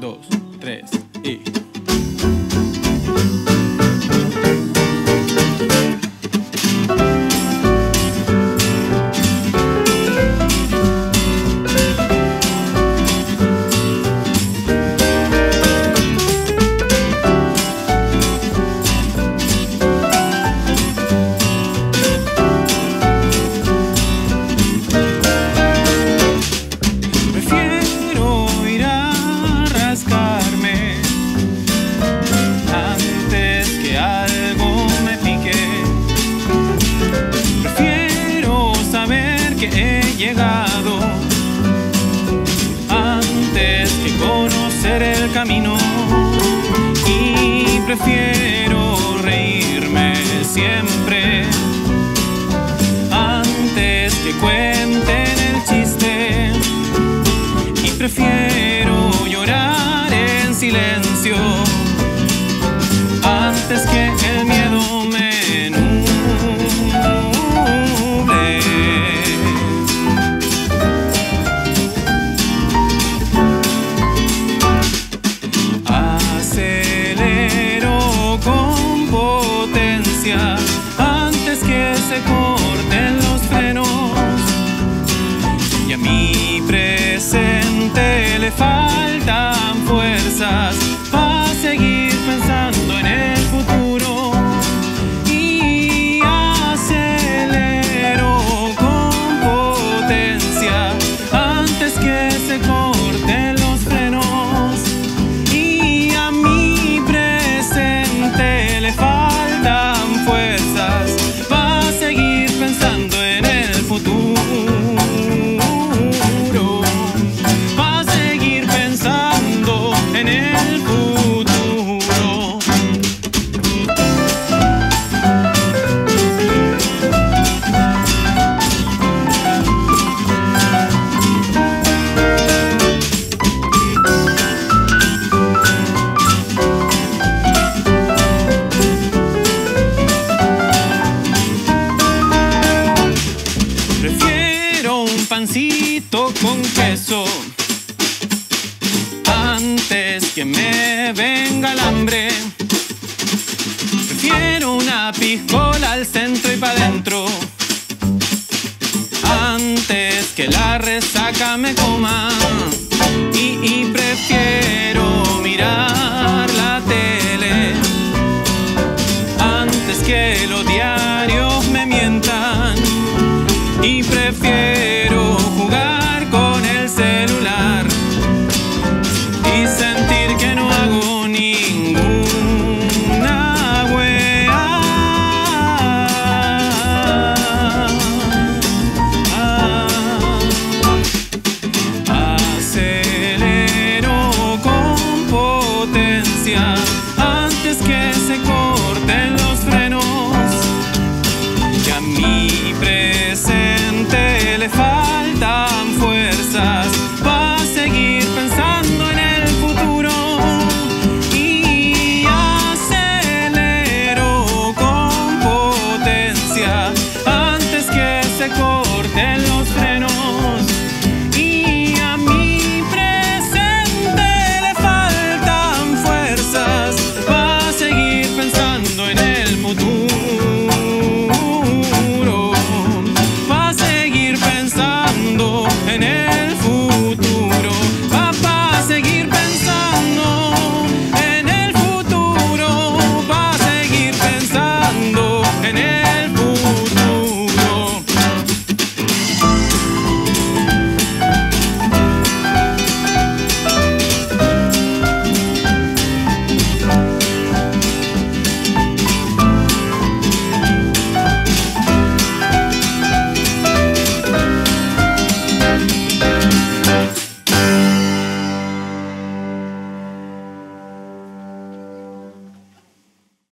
2, 3. Y prefiero reírme siempre antes que cuenten con queso. Antes que me venga el hambre, prefiero una piscola al centro y pa' dentro. Antes que la resaca me coma y, y prefiero mirar la tele. Antes que los diarios me mientan y prefiero quedan fuerzas.